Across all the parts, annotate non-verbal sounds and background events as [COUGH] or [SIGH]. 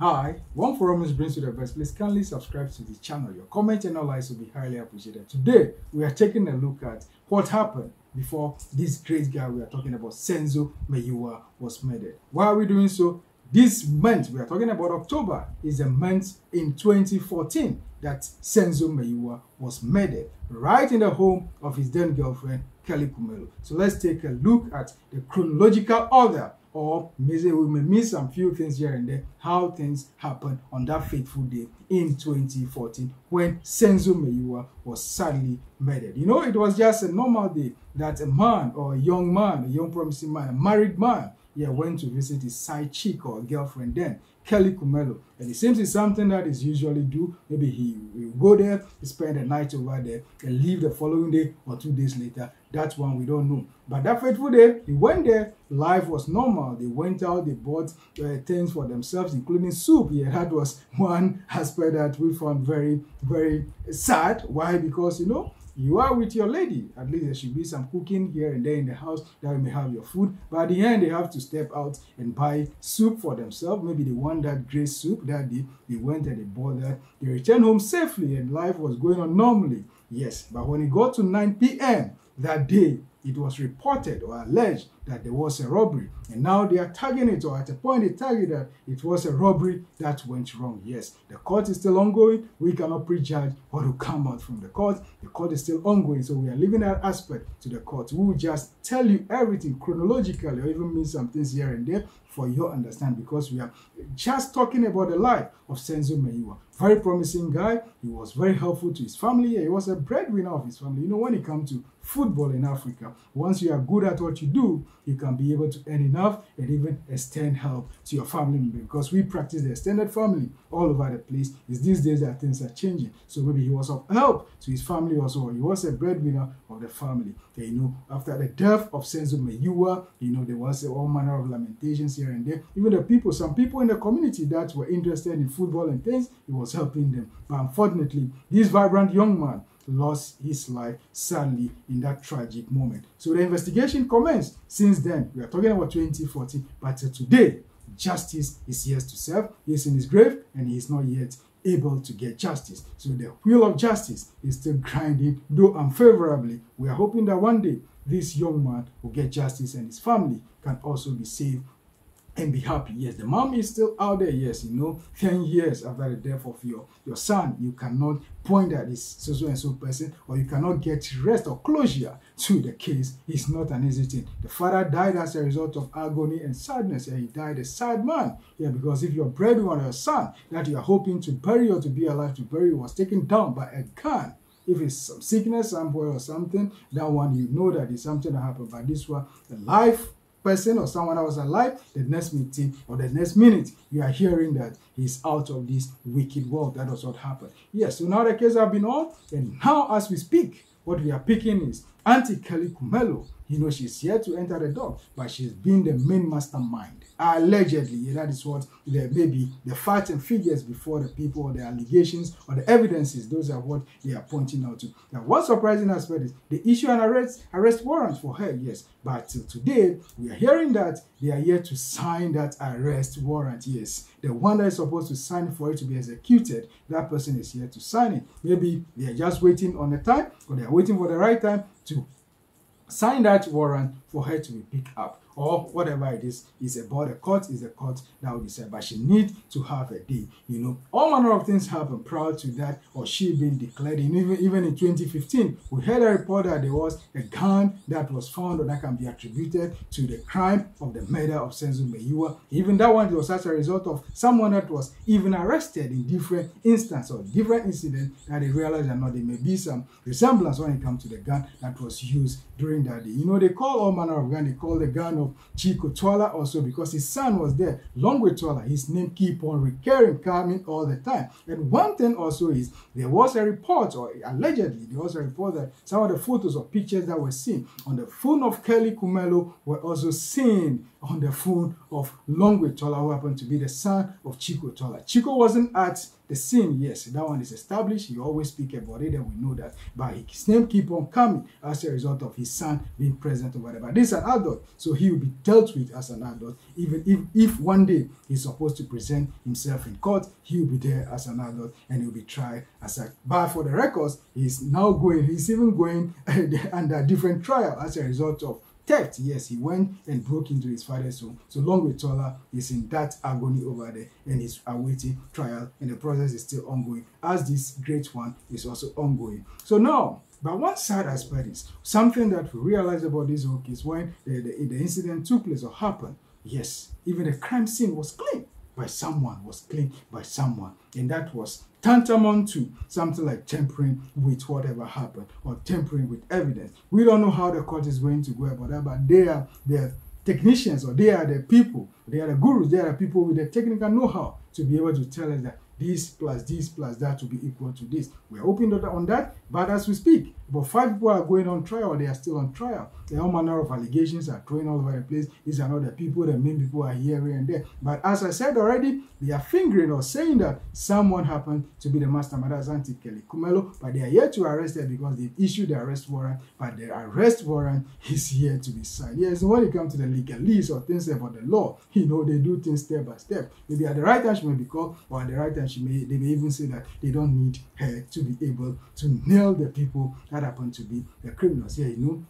Hi, one forum is brings you the best. Please kindly subscribe to the channel. Your comment and all likes will be highly appreciated. Today, we are taking a look at what happened before this great guy we are talking about, Senzo Meyiwa, was murdered. Why are we doing so? This month, we are talking about October, is a month in 2014 that Senzo Meyiwa was murdered right in the home of his then girlfriend, Kelly Khumalo. So let's take a look at the chronological order or maybe we may miss some few things here and there, how things happened on that fateful day in 2014 when Senzo Meyiwa was sadly murdered. You know, it was just a normal day that a man or a young man, a young promising man, a married man, yeah, went to visit his side chick or girlfriend then, Kelly Khumalo. And it seems it's something that is usually do. Maybe he will go there, spend the night over there, and leave the following day or two days later. That one we don't know. But that fateful day, he went there. Life was normal. They went out, they bought uh, things for themselves, including soup. Yeah, that was [LAUGHS] one aspect that we found very, very sad. Why? Because, you know, you are with your lady. At least there should be some cooking here and there in the house that you may have your food. But at the end, they have to step out and buy soup for themselves. Maybe they want that great soup that day. They went and they bought that. They returned home safely and life was going on normally. Yes, but when it got to 9 p.m. that day, it was reported or alleged that there was a robbery. And now they are tagging it, or at a point they tag it that it was a robbery that went wrong. Yes, the court is still ongoing. We cannot prejudge what will come out from the court. The court is still ongoing, so we are leaving that aspect to the court. We will just tell you everything chronologically, or even mean some things here and there for your understanding, because we are just talking about the life of Senzo Meyiwa. Very promising guy. He was very helpful to his family. He was a breadwinner of his family. You know, when it comes to football in Africa, once you are good at what you do, you can be able to earn enough and even extend help to your family because we practice the extended family all over the place. It's these days that things are changing. So maybe he was of help to his family also. He was a breadwinner of the family. And, you know, after the death of Senzo Meyiwa, you know, there was all manner of lamentations here and there. Even the people, some people in the community that were interested in football and things, he was helping them. But unfortunately, this vibrant young man lost his life sadly in that tragic moment. So the investigation commenced. Since then, we are talking about 2014, but today, justice is yet to serve. He is in his grave and he is not yet able to get justice. So the wheel of justice is still grinding, though unfavorably. We are hoping that one day this young man will get justice and his family can also be saved and be happy. Yes, the mom is still out there. Yes, you know, 10 years after the death of your, your son, you cannot point at this so so and so person, or you cannot get rest or closure to the case. It's not an easy thing. The father died as a result of agony and sadness, and he died a sad man. Yeah, because if your breadwinner, your son that you are hoping to bury or to be alive to bury was taken down by a gun, if it's some sickness somewhere or something, that one you know that is something that happened. But this one, the life person or someone that was alive, the next meeting or the next minute, you are hearing that he's out of this wicked world. That was what happened. Yes, so now the case have been on, and now as we speak, what we are picking is Auntie Kelly Khumalo. You know, she's here to enter the door, but she's been the main mastermind. Allegedly, that is what the maybe the facts and figures before the people, or the allegations, or the evidences. Those are what they are pointing out to. Now, one surprising aspect is they issue an arrest arrest warrant for her. Yes, but till today we are hearing that they are yet to sign that arrest warrant. Yes, the one that is supposed to sign for it to be executed, that person is here to sign it. Maybe they are just waiting on the time, or they are waiting for the right time to sign that warrant for her to be picked up or whatever it is is about the court is the court that will decide but she need to have a day you know. All manner of things happen prior to that or she being declared and even, even in 2015 we heard a report that there was a gun that was found or that can be attributed to the crime of the murder of Senzo Meyiwa even that one was as a result of someone that was even arrested in different instances or different incidents that they realized that not there may be some resemblance when it comes to the gun that was used during that day. You know they call all manner of gun they call the gun of Chicco Twala also because his son was there long with Twala. His name keep on recurring, coming all the time. And one thing also is there was a report, or allegedly there was a report that some of the photos or pictures that were seen on the phone of Kelly Khumalo were also seen on the phone of Longwe Twala, who happened to be the son of Chicco Twala. Chicco wasn't at the scene, yes, that one is established. He always speak about it, and we know that. But his name keep on coming as a result of his son being present or whatever. This is an adult, so he will be dealt with as an adult. Even if, if one day he's supposed to present himself in court, he will be there as an adult and he'll be tried as a. But for the records, he's now going. He's even going [LAUGHS] under different trial as a result of theft. Yes, he went and broke into his father's home. So Longwe Tola is in that agony over there and he's awaiting trial and the process is still ongoing as this great one is also ongoing. So now, but one sad aspect is something that we realized about this whole case when the, the, the incident took place or happened. Yes, even the crime scene was clean by someone, was clean by someone. And that was tantamount to something like tampering with whatever happened or tampering with evidence. We don't know how the court is going to go about that, but they are the technicians or they are the people, they are the gurus, they are the people with the technical know-how to be able to tell us that this plus this plus that will be equal to this. We're open on that, but as we speak, about five people are going on trial, they are still on trial. The all manner of allegations are thrown all over the place. These are not the people, the main people are here and there. But as I said already, they are fingering or saying that someone happened to be the mastermind, that's Auntie Kelly Kumelo, but they are yet to arrest her because they've issued the arrest warrant, but the arrest warrant is here to be signed. Yes, when it comes to the legalese or things about the law, you know, they do things step by step. Maybe at the right time she may be called, or at the right time she may, they may even say that they don't need her to be able to nail the people happen to be the criminals. Here, you know,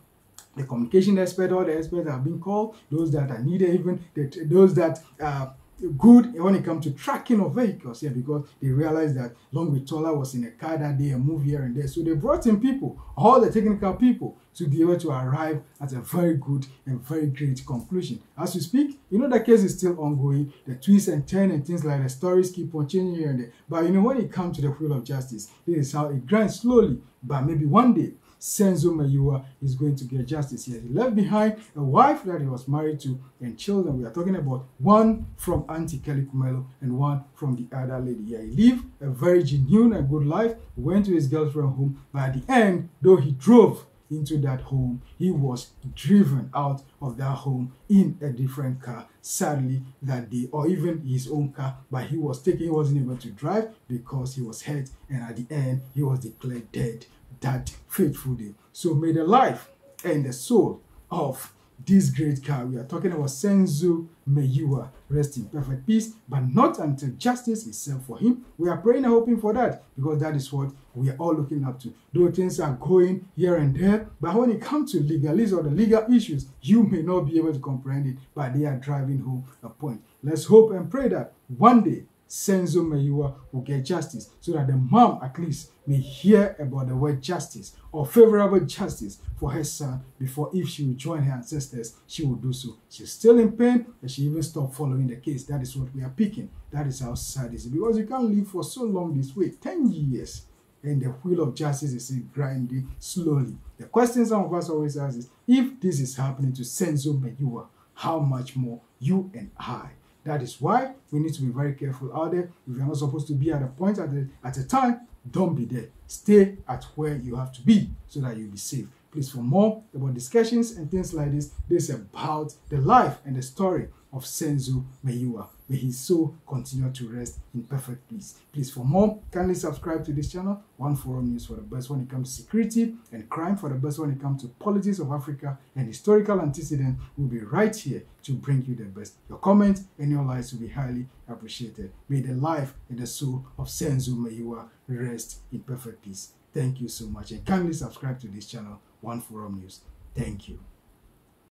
the communication expert, all the experts have been called, those that are needed, even the, those that are good when it comes to tracking of vehicles here because they realized that Longwe Tola was in a car that day and moved here and there. So they brought in people, all the technical people, to be able to arrive at a very good and very great conclusion. As we speak, you know the case is still ongoing. The twists and turns and things like the stories keep on changing here and there. But you know when it comes to the wheel of justice, this is how it grinds slowly. But maybe one day Senzo Meyiwa is going to get justice here. He left behind a wife that he was married to and children. We are talking about one from Auntie Kelly Khumalo and one from the other lady. Yeah, he lived a very genuine and good life, went to his girlfriend home, but at the end, though he drove into that home, he was driven out of that home in a different car, sadly, that day, or even his own car, but he was taken, he wasn't able to drive because he was hurt, and at the end, he was declared dead that faithful day. So may the life and the soul of this great guy, we are talking about Senzo Meyiwa, rest in perfect peace, but not until justice is served for him. We are praying and hoping for that because that is what we are all looking up to. Though things are going here and there, but when it comes to legalese or the legal issues, you may not be able to comprehend it, but they are driving home a point. Let's hope and pray that one day Senzo Meyiwa will get justice so that the mom at least may hear about the word justice or favorable justice for her son before if she will join her ancestors, she will do so. She's still in pain and she even stopped following the case. That is what we are picking. That is how sad it is because you can't live for so long this way, 10 years, and the wheel of justice is grinding slowly. The question some of us always ask is, if this is happening to Senzo Meyiwa, how much more you and I that is why we need to be very careful out there. If you're not supposed to be at a point at, the, at a time, don't be there. Stay at where you have to be so that you'll be safe. Please, for more about discussions and things like this, this is about the life and the story of Senzo Meyiwa. May his soul continue to rest in perfect peace. Please, for more, kindly subscribe to this channel. One Forum News for the best when it comes to security and crime, for the best when it comes to politics of Africa and historical antecedent. We'll be right here to bring you the best. Your comments and your likes will be highly appreciated. May the life and the soul of Senzo Meyiwa rest in perfect peace. Thank you so much and kindly subscribe to this channel, One Forum News. Thank you.